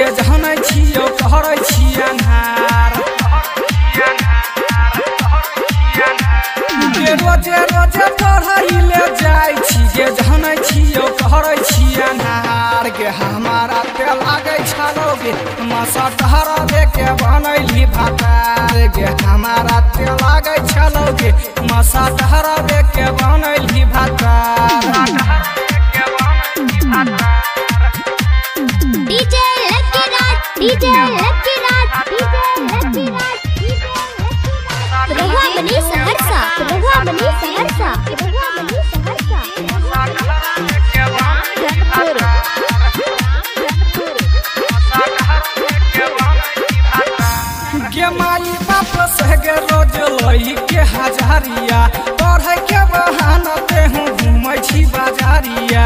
जाइ छी जे छियौ, कहरै छी अन्हार के रोज़े रोज़े पढ़ै ले जाइ छी, जे जनै छियौ, कहरै छी अन्हार गे, हमारा ते लागै छलो गे मसा टहरबे के बनैली भातार। गे, हमारा ते लागै छलो गे मसा टहरबे के बनैली भातार। लई के हजारिया। पढ़े के बहाना ते हूँ, घूमै छी बाजारिया।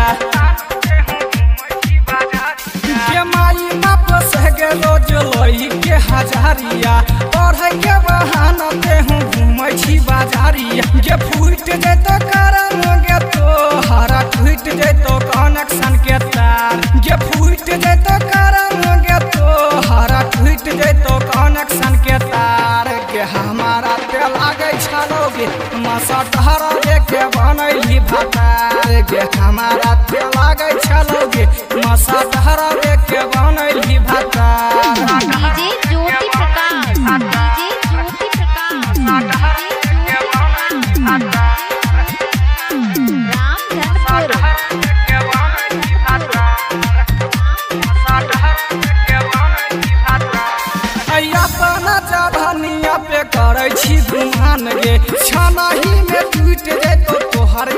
गे माई बाप से गे रोज लई के हजारिया। पढ़े के बहाना ते हूँ, घूमै छी बाजारिया। गे फूट जैतो करम गे तो हरा टूट जैतो कनेक्शन के तार। गे फूट जैतो भातार हमारा ते लागे छलो गे मसा टहरबे के बनैली भातार डीजे ज्योति प्रकाश डीजे ज्योति प्रकाश रामधनपुर अपना पे करे छी गुमान गे छनाही में टूट जैतो तोहर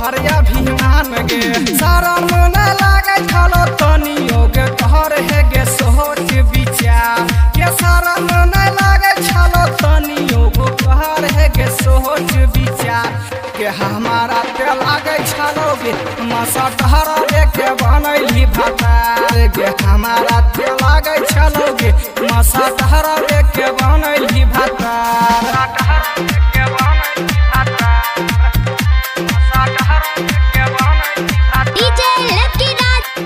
जैतो तोहर अभिमान गे। सारा मन लागे छलो तनियो गे। कहर हे गे सोच विचार। के सारा मन लागे छलो तनियो गो। कहर है गे सोच विचार। के हमारा ते लागे छलो गे। मसा टहरबे के बनैली भातार। गे हमारा ते लागे छलो गे। मसा टहरबे के बनैली भातार।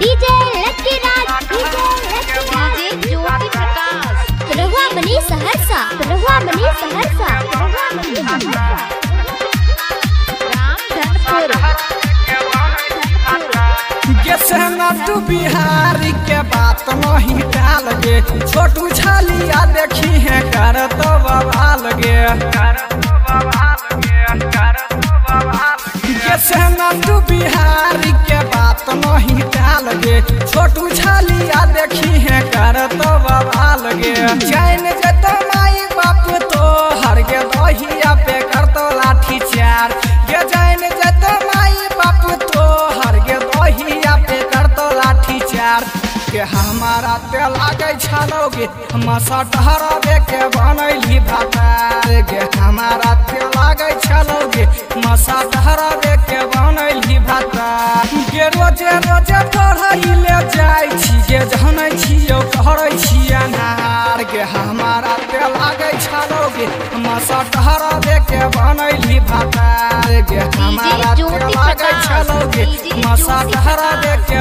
DJ Lucky Raj DJ Lucky Raj. DJ Jyoti Prakash. Rahua Bani Saharsa रहुआ बनी सहरसा। रहुआ बनी सहरसा तू बिहारी के बात नहीं डाल गे छोटू छालिया देखी है कर तो बवाल गे गे गे जान जतो माई बाप तो हर गे दहिया पे कर तो लाठी चार। गे जान जतो माई बाप तो हर गे दहिया पे कर तो लाठी चार। के हमारा ते लागे छलो गे मसा टहरबे के बनैली भातार। गे हमारा ते लागे छलो गे मसा टहरबे के बनैली भातार। गे रोज़े रोज़े पढ़ै ले जाइ छी जे जनै कहरै छी गे हमारा ते लागे गे मसा टहरबे के बनैली भातार गे हमारा मसा ज्योति टहरबे के